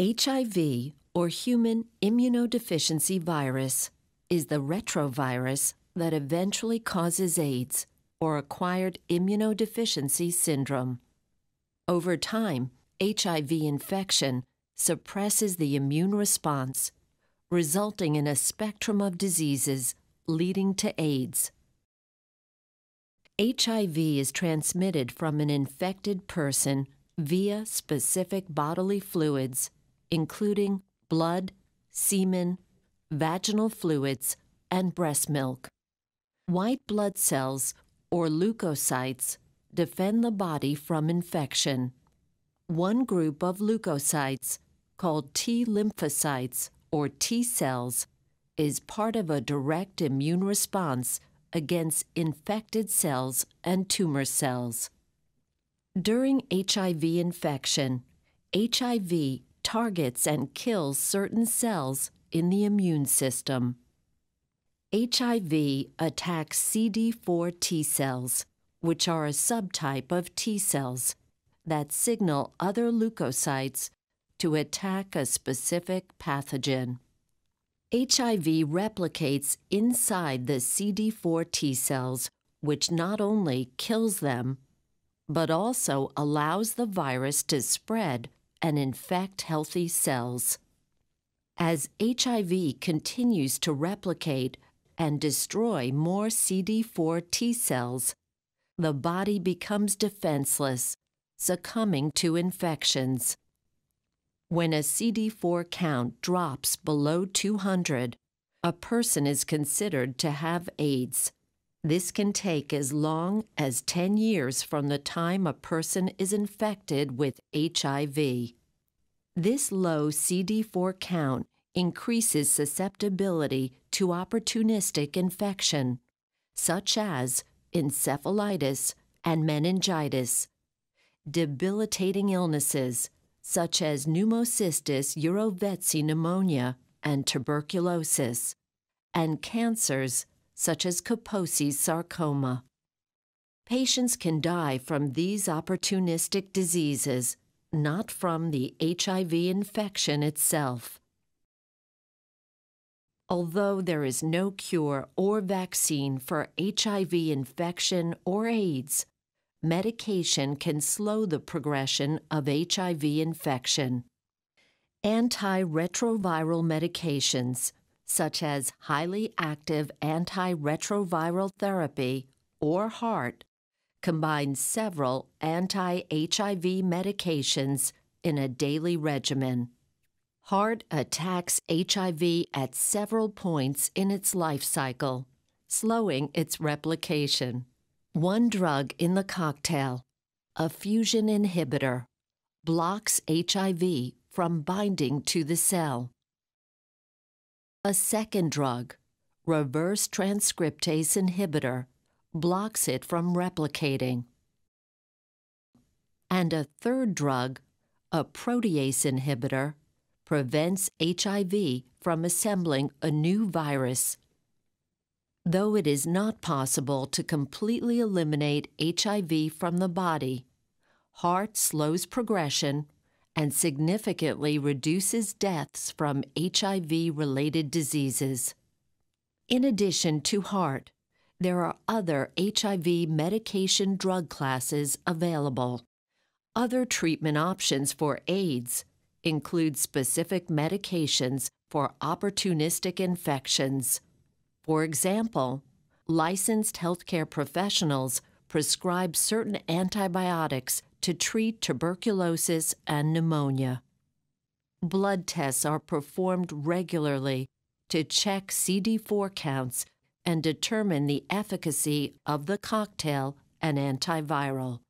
HIV, or human immunodeficiency virus, is the retrovirus that eventually causes AIDS, or acquired immunodeficiency syndrome. Over time, HIV infection suppresses the immune response, resulting in a spectrum of diseases leading to AIDS. HIV is transmitted from an infected person via specific bodily fluids, including blood, semen, vaginal fluids, and breast milk. White blood cells, or leukocytes, defend the body from infection. One group of leukocytes, called T lymphocytes or T cells, is part of a direct immune response against infected cells and tumor cells. During HIV infection, HIV targets and kills certain cells in the immune system. HIV attacks CD4 T cells, which are a subtype of T cells that signal other leukocytes to attack a specific pathogen. HIV replicates inside the CD4 T cells, which not only kills them, but also allows the virus to spread and infect healthy cells. As HIV continues to replicate and destroy more CD4 T cells, the body becomes defenseless, succumbing to infections. When a CD4 count drops below 200, a person is considered to have AIDS. This can take as long as 10 years from the time a person is infected with HIV. This low CD4 count increases susceptibility to opportunistic infection, such as encephalitis and meningitis, debilitating illnesses such as pneumocystis jirovecii pneumonia and tuberculosis, and cancers such as Kaposi's sarcoma. Patients can die from these opportunistic diseases, not from the HIV infection itself. Although there is no cure or vaccine for HIV infection or AIDS, medication can slow the progression of HIV infection. Antiretroviral medications, such as highly active antiretroviral therapy or HAART, combine several anti HIV medications in a daily regimen. HAART attacks HIV at several points in its life cycle, slowing its replication. One drug in the cocktail, a fusion inhibitor, blocks HIV from binding to the cell. A second drug, reverse transcriptase inhibitor, blocks it from replicating. And a third drug, a protease inhibitor, prevents HIV from assembling a new virus Though it is not possible to completely eliminate HIV from the body, HAART slows progression and significantly reduces deaths from HIV related diseases. In addition to HAART, there are other HIV medication drug classes available. Other treatment options for AIDS include specific medications for opportunistic infections. For example, licensed healthcare professionals prescribe certain antibiotics to treat tuberculosis and pneumonia. Blood tests are performed regularly to check CD4 counts and determine the efficacy of the cocktail and antiviral.